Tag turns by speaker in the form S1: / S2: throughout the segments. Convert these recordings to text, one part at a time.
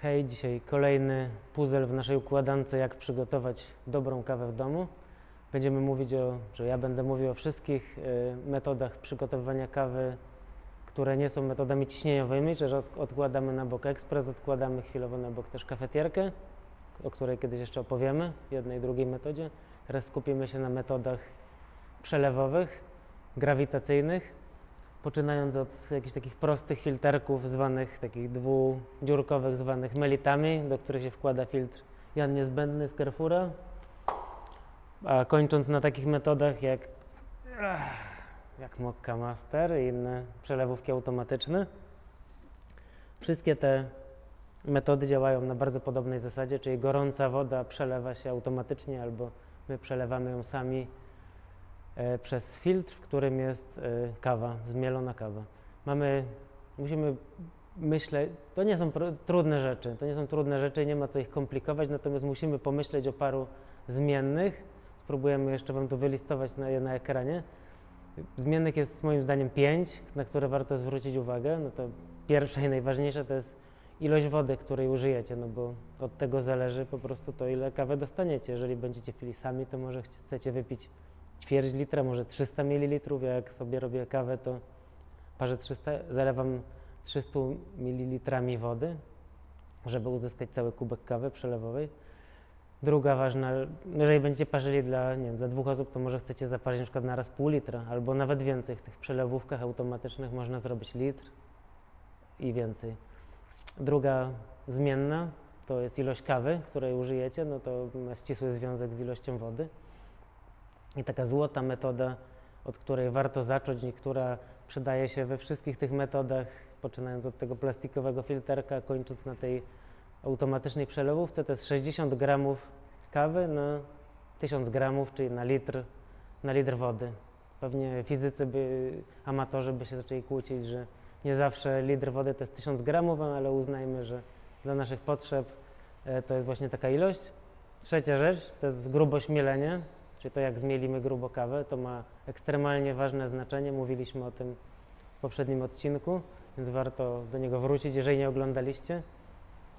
S1: Hej, dzisiaj kolejny puzzle w naszej układance, jak przygotować dobrą kawę w domu. Będziemy mówić o, że ja będę mówił o wszystkich y, metodach przygotowywania kawy, które nie są metodami ciśnieniowymi, że od- odkładamy na bok ekspres, odkładamy chwilowo na bok też kafetierkę, o której kiedyś jeszcze opowiemy, jednej i drugiej metodzie. Teraz skupimy się na metodach przelewowych, grawitacyjnych, poczynając od jakichś takich prostych filterków zwanych, takich dwudziurkowych zwanych melitami, do których się wkłada filtr Jan niezbędny z Carrefoura, a kończąc na takich metodach jak, jak Mokka Master i inne przelewówki automatyczne. Wszystkie te metody działają na bardzo podobnej zasadzie, czyli gorąca woda przelewa się automatycznie albo my przelewamy ją sami przez filtr, w którym jest e, kawa, zmielona kawa. Mamy, musimy myśleć, to nie są trudne rzeczy, to nie są trudne rzeczy, nie ma co ich komplikować, natomiast musimy pomyśleć o paru zmiennych. Spróbujemy jeszcze Wam tu wylistować na, na ekranie. Zmiennych jest moim zdaniem pięć, na które warto zwrócić uwagę. No to pierwsza i najważniejsza to jest ilość wody, której użyjecie, no bo od tego zależy po prostu to, ile kawy dostaniecie. Jeżeli będziecie pili sami, to może chcecie wypić ćwierć litra, może 300 ml. Ja jak sobie robię kawę, to parzę 300, zalewam 300 ml wody, żeby uzyskać cały kubek kawy przelewowej. Druga ważna, jeżeli będziecie parzyli dla, nie wiem, dla dwóch osób, to może chcecie zaparzyć na przykład na raz pół litra, albo nawet więcej. W tych przelewówkach automatycznych można zrobić litr i więcej. Druga zmienna to jest ilość kawy, której użyjecie, no to ma ścisły związek z ilością wody. I taka złota metoda, od której warto zacząć i która przydaje się we wszystkich tych metodach, poczynając od tego plastikowego filterka, kończąc na tej automatycznej przelewówce, to jest 60 gramów kawy na 1000 gramów, czyli na litr, na litr wody. Pewnie fizycy by, amatorzy by się zaczęli kłócić, że nie zawsze litr wody to jest 1000 gramów, ale uznajmy, że dla naszych potrzeb e, to jest właśnie taka ilość. Trzecia rzecz to jest grubość mielenia, czyli to jak zmielimy grubo kawę, to ma ekstremalnie ważne znaczenie. Mówiliśmy o tym w poprzednim odcinku, więc warto do niego wrócić, jeżeli nie oglądaliście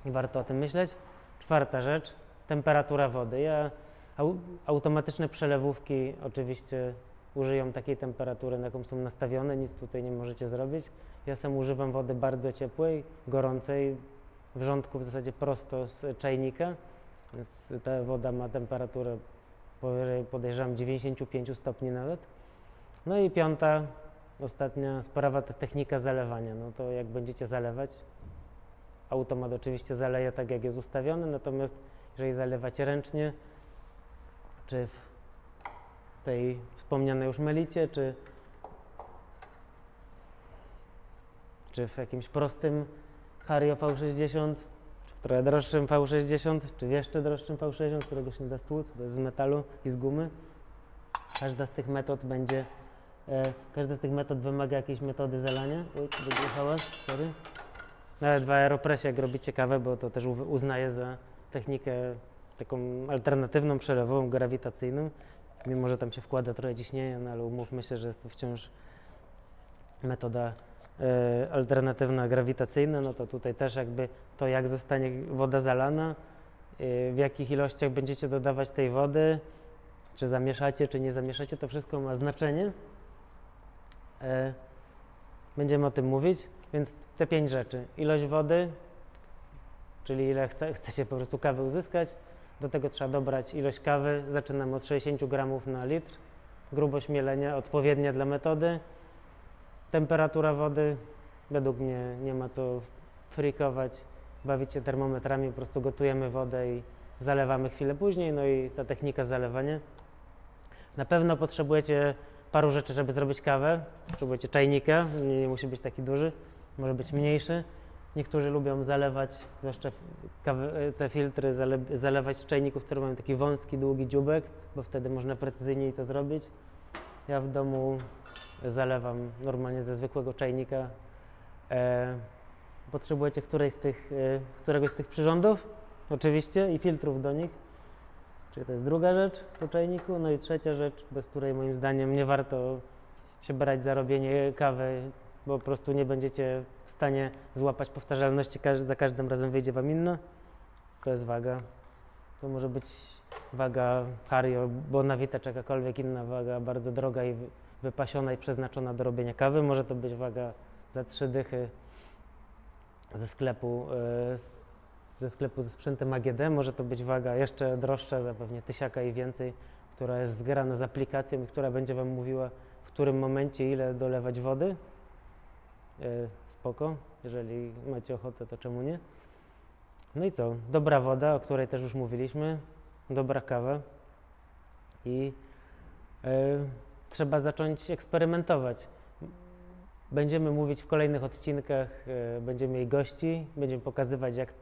S1: i warto o tym myśleć. Czwarta rzecz, temperatura wody. Ja, au, automatyczne przelewówki oczywiście użyją takiej temperatury, na jaką są nastawione, nic tutaj nie możecie zrobić. Ja sam używam wody bardzo ciepłej, gorącej, wrzątku w zasadzie prosto z czajnika, więc ta woda ma temperaturę podejrzewam, 95 stopni nawet. No i piąta, ostatnia sprawa to jest technika zalewania. No to jak będziecie zalewać, automat oczywiście zaleje tak, jak jest ustawiony, natomiast jeżeli zalewacie ręcznie, czy w tej wspomnianej już melicie, czy, czy w jakimś prostym Hario V60, czy w trochę droższym V60, czy jeszcze droższym V60, którego się nie da stłuc, to jest z metalu i z gumy. Każda z tych metod będzie, e, każda z tych metod wymaga jakiejś metody zalania. To był hałas, sorry. Nawet w Aeropressie, jak robicie kawę, bo to też uznaję za technikę taką alternatywną, przelewową, grawitacyjną. Mimo, że tam się wkłada trochę ciśnienia, no ale umówmy się, że jest to wciąż metoda alternatywna, grawitacyjna, no to tutaj też jakby to, jak zostanie woda zalana, e, w jakich ilościach będziecie dodawać tej wody, czy zamieszacie, czy nie zamieszacie, to wszystko ma znaczenie. E, Będziemy o tym mówić, więc te pięć rzeczy. Ilość wody, czyli ile chce, chcecie po prostu kawy uzyskać. Do tego trzeba dobrać ilość kawy. Zaczynamy od 60 gramów na litr. Grubość mielenia odpowiednia dla metody. Temperatura wody, według mnie nie ma co frikować, bawić się termometrami, po prostu gotujemy wodę i zalewamy chwilę później, no i ta technika zalewania. Na pewno potrzebujecie paru rzeczy, żeby zrobić kawę. Potrzebujecie czajnika, nie, nie musi być taki duży, może być mniejszy. Niektórzy lubią zalewać, zwłaszcza e, te filtry, zale, zalewać z czajników, które mają taki wąski, długi dziubek, bo wtedy można precyzyjniej to zrobić. Ja w domu zalewam normalnie ze zwykłego czajnika. E, potrzebujecie z tych, e, któregoś z tych przyrządów, oczywiście, i filtrów do nich. Czyli to jest druga rzecz po czajniku. No i trzecia rzecz, bez której moim zdaniem nie warto się brać za robienie kawy bo po prostu nie będziecie w stanie złapać powtarzalności, za każdym razem wyjdzie Wam inna. To jest waga. To może być waga Hario, Bonavita czy jakakolwiek inna waga, bardzo droga i wy- wypasiona i przeznaczona do robienia kawy. Może to być waga za trzy dychy ze sklepu, e, ze sklepu ze sprzętem AGD. Może to być waga jeszcze droższa, za pewnie tysiaka i więcej, która jest zgrana z aplikacją i która będzie Wam mówiła, w którym momencie ile dolewać wody. E, Spoko, jeżeli macie ochotę, to czemu nie? No i co? Dobra woda, o której też już mówiliśmy, dobra kawa i e, trzeba zacząć eksperymentować. Będziemy mówić w kolejnych odcinkach, e, będziemy mieli gości, będziemy pokazywać, jak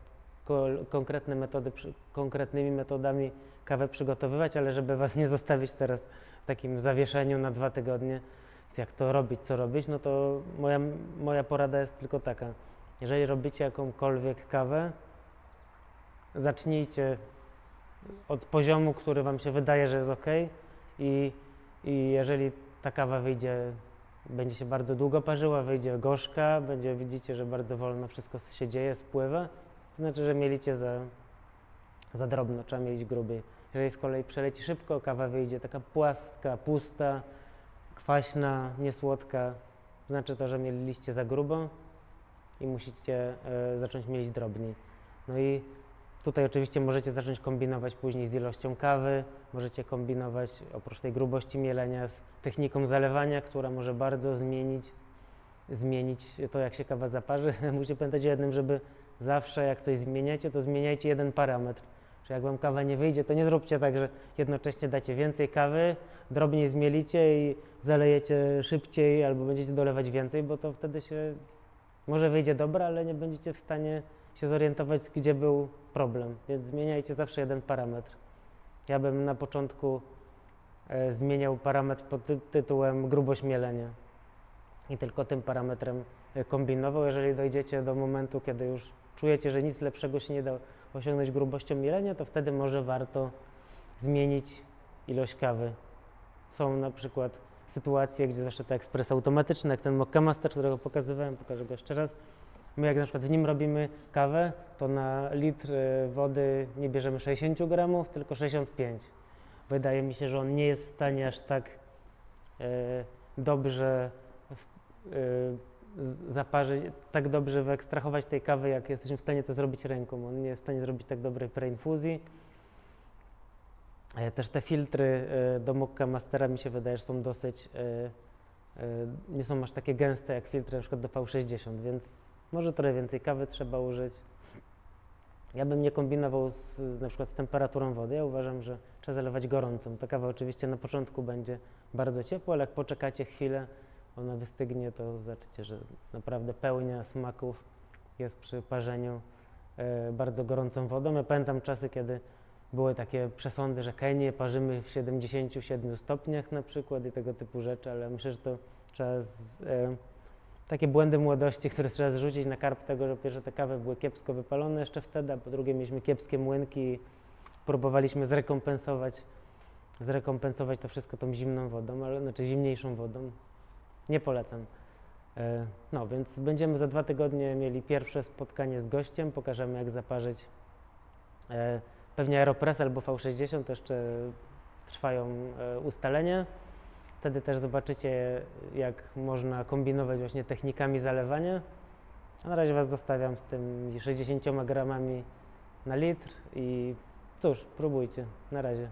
S1: ko- konkretne metody, przy- konkretnymi metodami kawę przygotowywać, ale żeby Was nie zostawić teraz w takim zawieszeniu na dwa tygodnie, jak to robić, co robić, no to moja, moja porada jest tylko taka. Jeżeli robicie jakąkolwiek kawę, zacznijcie od poziomu, który Wam się wydaje, że jest ok i, i jeżeli ta kawa wyjdzie, będzie się bardzo długo parzyła, wyjdzie gorzka, będzie, widzicie, że bardzo wolno wszystko się dzieje, spływa, to znaczy, że mielicie za, za drobno, trzeba mieć grubiej. Jeżeli z kolei przeleci szybko, kawa wyjdzie taka płaska, pusta, kwaśna, niesłodka, znaczy to, że mieliliście za grubo i musicie e, zacząć mielić drobniej. No i tutaj oczywiście możecie zacząć kombinować później z ilością kawy, możecie kombinować oprócz tej grubości mielenia z techniką zalewania, która może bardzo zmienić, zmienić to, jak się kawa zaparzy. Musicie pamiętać o jednym, żeby zawsze jak coś zmieniacie, to zmieniajcie jeden parametr. Że jak wam kawa nie wyjdzie, to nie zróbcie tak, że jednocześnie dacie więcej kawy, drobniej zmielicie i zalejecie szybciej albo będziecie dolewać więcej, bo to wtedy się może wyjdzie dobra, ale nie będziecie w stanie się zorientować, gdzie był problem. Więc zmieniajcie zawsze jeden parametr. Ja bym na początku e, zmieniał parametr pod ty tytułem grubość mielenia i tylko tym parametrem e, kombinował. Jeżeli dojdziecie do momentu, kiedy już czujecie, że nic lepszego się nie da osiągnąć grubością mielenia, to wtedy może warto zmienić ilość kawy. Są na przykład sytuacje, gdzie zwłaszcza te ekspresy automatyczne, jak ten Mokka Master, którego pokazywałem, pokażę go jeszcze raz. My jak na przykład w nim robimy kawę, to na litr e, wody nie bierzemy 60 gramów, tylko 65. Wydaje mi się, że on nie jest w stanie aż tak e, dobrze e, zaparzyć, tak dobrze wyekstrahować tej kawy, jak jesteśmy w stanie to zrobić ręką. On nie jest w stanie zrobić tak dobrej preinfuzji. Też te filtry do Mokka Mastera mi się wydaje, że są dosyć, nie są aż takie gęste jak filtry przykład do V60, więc może trochę więcej kawy trzeba użyć. Ja bym nie kombinował z, na przykład z temperaturą wody. Ja uważam, że trzeba zalewać gorącą. Ta kawa oczywiście na początku będzie bardzo ciepła, ale jak poczekacie chwilę, ona wystygnie, to zobaczycie, że naprawdę pełnia smaków jest przy parzeniu e, bardzo gorącą wodą. Ja pamiętam czasy, kiedy były takie przesądy, że Kenię parzymy w 77 stopniach na przykład i tego typu rzeczy, ale myślę, że to trzeba z, e, takie błędy młodości, które trzeba zrzucić na karp tego, że pierwsze te kawy były kiepsko wypalone jeszcze wtedy, a po drugie mieliśmy kiepskie młynki i próbowaliśmy zrekompensować, zrekompensować to wszystko tą zimną wodą, ale znaczy zimniejszą wodą. Nie polecam. E, No, więc będziemy za dwa tygodnie mieli pierwsze spotkanie z gościem, pokażemy jak zaparzyć e, pewnie Aeropress albo V60, to jeszcze trwają e, ustalenia. Wtedy też zobaczycie, jak można kombinować właśnie technikami zalewania. A na razie Was zostawiam z tymi 60 gramami na litr i cóż, próbujcie. Na razie.